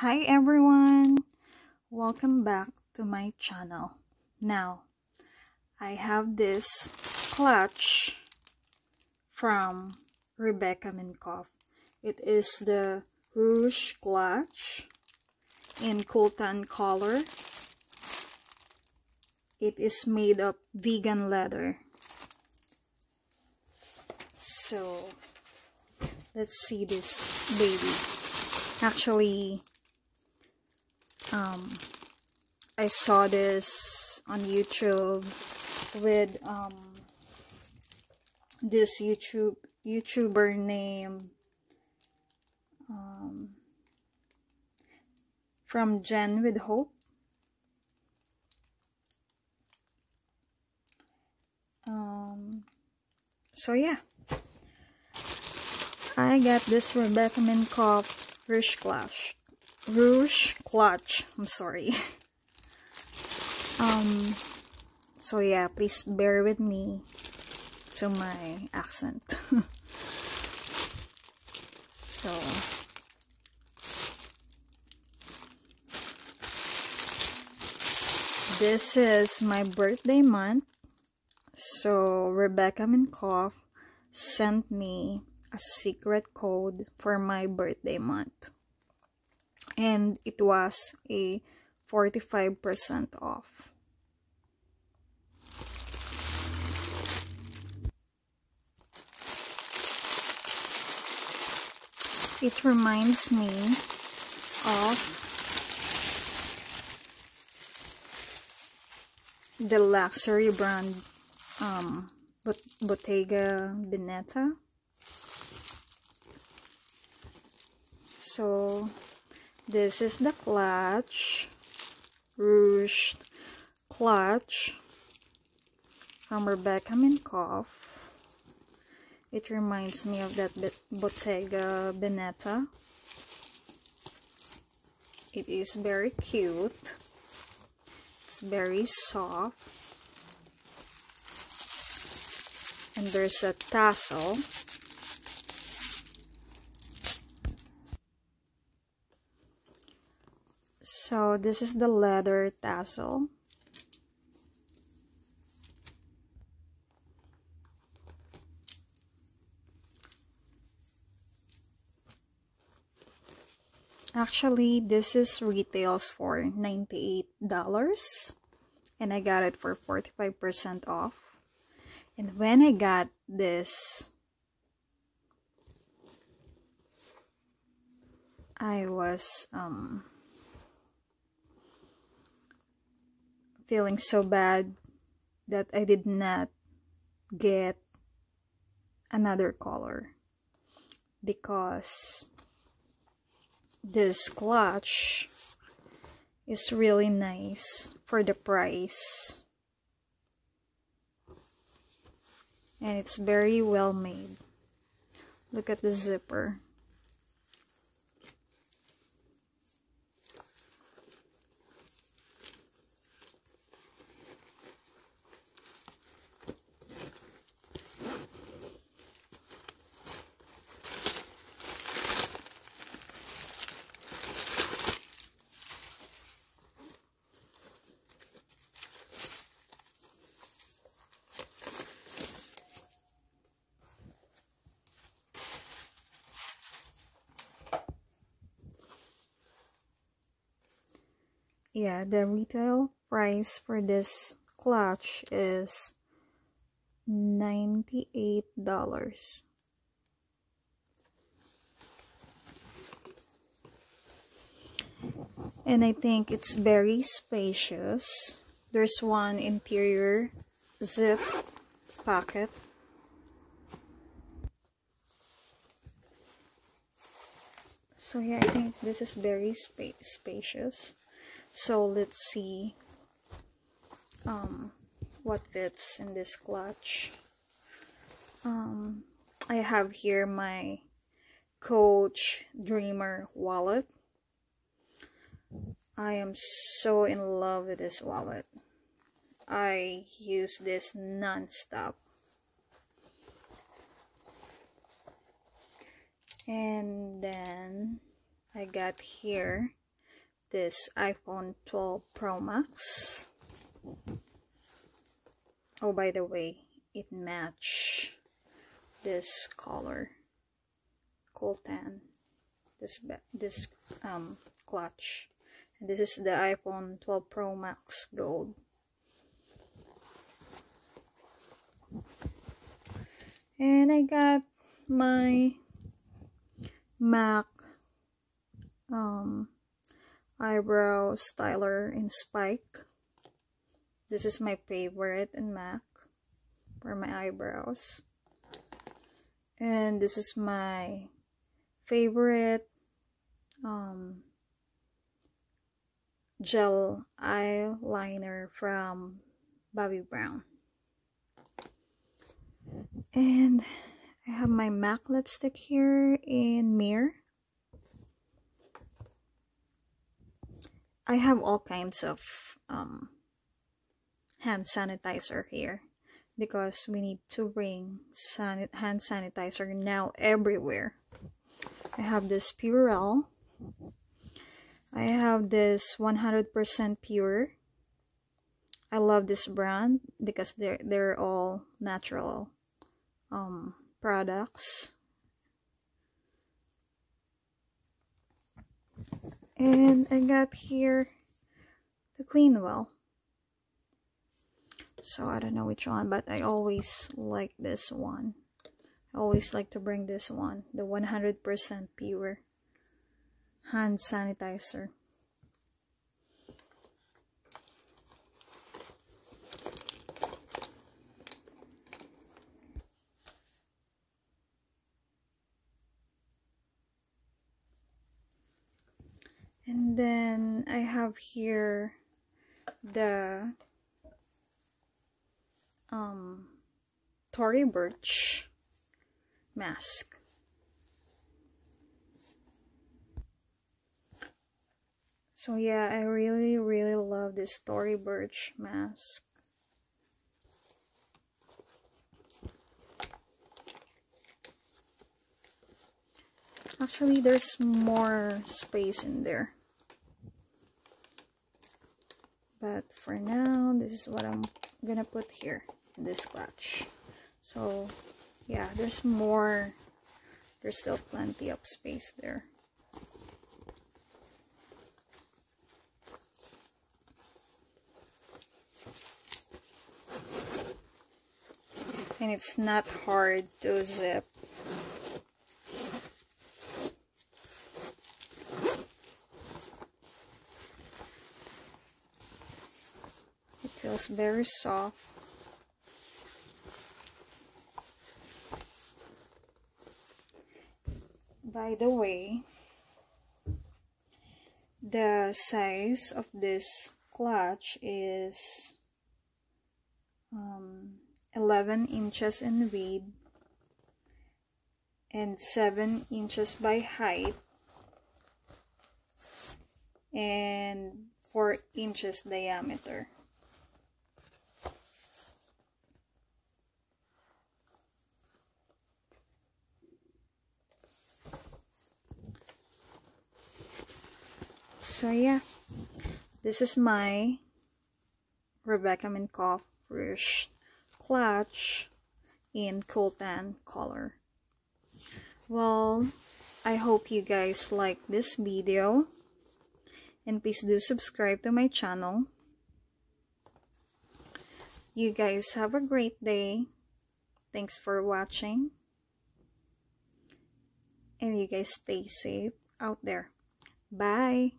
Hi everyone! Welcome back to my channel. Now, I have this clutch from Rebecca Minkoff. It is the Ruched clutch in Cool Tan color. It is made of vegan leather. So, let's see this baby. Actually, um, I saw this on YouTube with um, this YouTube YouTuber name um, from Jen with Hope. Um, so yeah, I got this Rebecca Minkoff Ruched Clutch. Ruched Clutch. I'm sorry. um, so yeah, please bear with me to my accent. so this is my birthday month so rebecca minkoff sent me a secret code for my birthday month and it was a 45% off it reminds me of the luxury brand um, Bottega Veneta. So this is the clutch, Ruched clutch from Rebecca Minkoff. It reminds me of that Bottega Veneta. It is very cute. It's very soft. And there's a tassel. So this is the leather tassel. Actually, this is retails for $98 and I got it for 45% off. And when I got this, I was um, feeling so bad that I did not get another color because this clutch is really nice for the price. And it's very well made. Look at the zipper yeah the retail price for this clutch is $98 and I think it's very spacious. There's one interior zip pocket. So yeah I think this is very spa spacious so let's see um, what fits in this clutch. Um, I have here my Coach Dreamer wallet. I am so in love with this wallet. I use this non-stop. And then I got here this iPhone 12 Pro Max. Oh, by the way, it match this color, Cool Tan. This this um clutch. And this is the iPhone 12 Pro Max Gold. And I got my MAC um, eyebrow styler in spike. This is my favorite in MAC for my eyebrows. And this is my favorite um, gel eyeliner from Bobbi Brown. And I have my MAC lipstick here in Mirror. I have all kinds of um, hand sanitizer here because we need to bring san hand sanitizer now everywhere. I have this Purell. I have this 100% pure. I love this brand because they're they're all natural um, products. And I got here the Cleanwell. So I don't know which one, but I always like this one. I always like to bring this one, the 100% pure hand sanitizer. And then I have here the um Tory Burch mask so yeah I really really love this Tory Burch mask Actually, there's more space in there. But for now, this is what I'm gonna put here in this clutch. So, yeah, there's more. There's still plenty of space there. And it's not hard to zip feels very soft. By the way, the size of this clutch is um, 11 inches in width and 7 inches by height and 4 inches diameter. So yeah. This is my Rebecca Minkoff Ruched clutch in Cool Tan color. Well I hope you guys like this video. And please do subscribe to my channel. You guys have a great day. Thanks for watching. And you guys stay safe out there. Bye